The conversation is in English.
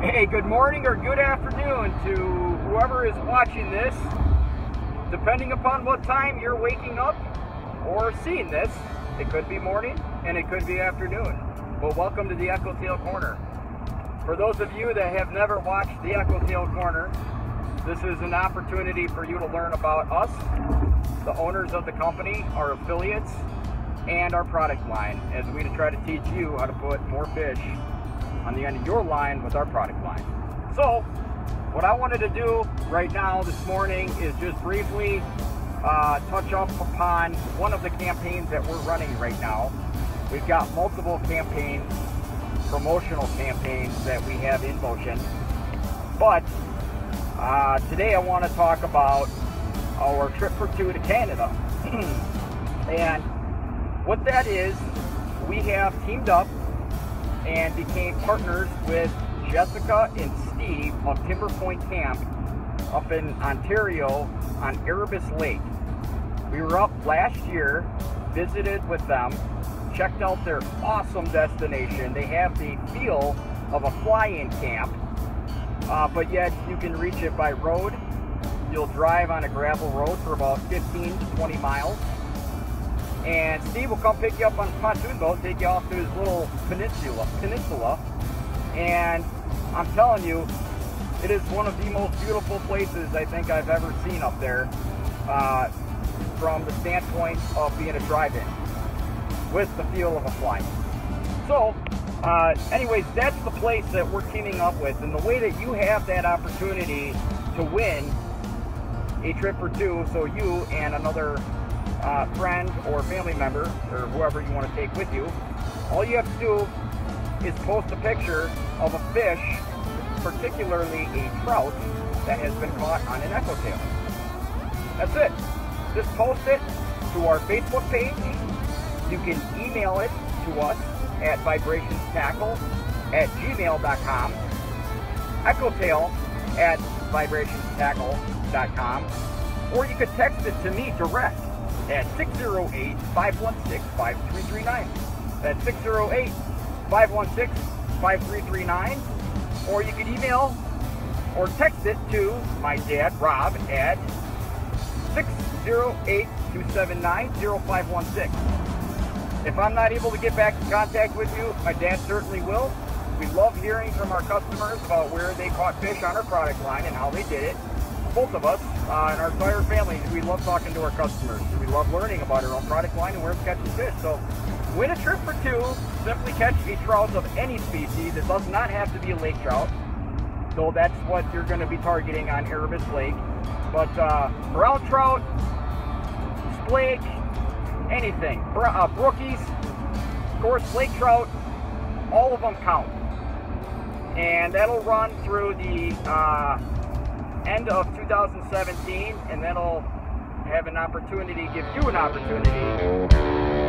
Hey, good morning or good afternoon to whoever is watching this. Depending upon what time you're waking up or seeing this, it could be morning and it could be afternoon. But welcome to the Echo Tail Corner. For those of you that have never watched the Echo Tail Corner, this is an opportunity for you to learn about us, the owners of the company, our affiliates, and our product line as we try to teach you how to put more fish on the end of your line with our product line. So, what I wanted to do right now this morning is just briefly uh, touch up upon one of the campaigns that we're running right now. We've got multiple campaigns, promotional campaigns that we have in motion. But uh, today I want to talk about our trip for two to Canada. and what that is, we have teamed up and became partners with Jessica and Steve of Timber Point Camp up in Ontario on Erebus Lake. We were up last year, visited with them, checked out their awesome destination. They have the feel of a fly-in camp, uh, but yet you can reach it by road. You'll drive on a gravel road for about 15 to 20 miles and Steve will come pick you up on his pontoon boat, take you off to his little peninsula, peninsula, and I'm telling you, it is one of the most beautiful places I think I've ever seen up there uh, from the standpoint of being a drive-in with the feel of a flight. So, uh, anyways, that's the place that we're teaming up with, and the way that you have that opportunity to win a trip or two, so you and another uh, friend or family member or whoever you want to take with you, all you have to do is post a picture of a fish, particularly a trout, that has been caught on an echo tail. That's it. Just post it to our Facebook page. You can email it to us at vibrationstackle at gmail.com, echotail at vibrationstackle.com, or you could text it to me direct at 608-516-5339. That's 608-516-5339. Or you can email or text it to my dad, Rob, at 608-279-0516. If I'm not able to get back in contact with you, my dad certainly will. We love hearing from our customers about where they caught fish on our product line and how they did it both of us uh, and our entire family, we love talking to our customers. We love learning about our own product line and where it's catching fish. So win a trip for two, simply catch a trout of any species. It does not have to be a lake trout. So that's what you're going to be targeting on Erebus Lake. But uh, brown trout, splake, anything. Uh, brookies, of course, lake trout, all of them count. And that'll run through the uh, end of 2017, and then I'll have an opportunity, to give you an opportunity